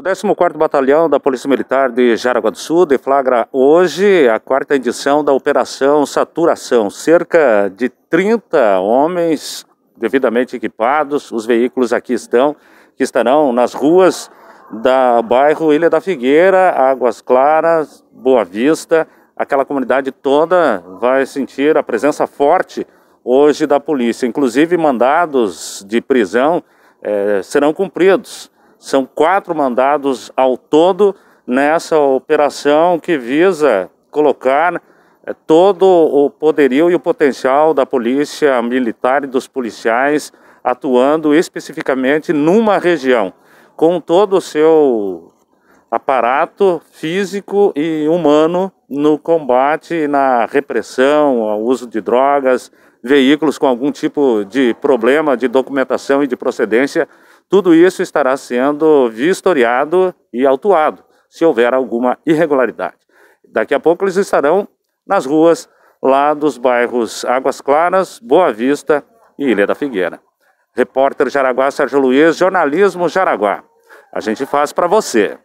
O 14º Batalhão da Polícia Militar de Jaraguá do Sul deflagra hoje a quarta edição da Operação Saturação. Cerca de 30 homens devidamente equipados, os veículos aqui estão, que estarão nas ruas da bairro Ilha da Figueira, Águas Claras, Boa Vista, aquela comunidade toda vai sentir a presença forte hoje da polícia. Inclusive mandados de prisão eh, serão cumpridos são quatro mandados ao todo nessa operação que visa colocar é, todo o poderio e o potencial da polícia militar e dos policiais atuando especificamente numa região, com todo o seu aparato físico e humano no combate na repressão ao uso de drogas, veículos com algum tipo de problema de documentação e de procedência tudo isso estará sendo vistoriado e autuado, se houver alguma irregularidade. Daqui a pouco eles estarão nas ruas lá dos bairros Águas Claras, Boa Vista e Ilha da Figueira. Repórter Jaraguá Sérgio Luiz, Jornalismo Jaraguá. A gente faz para você.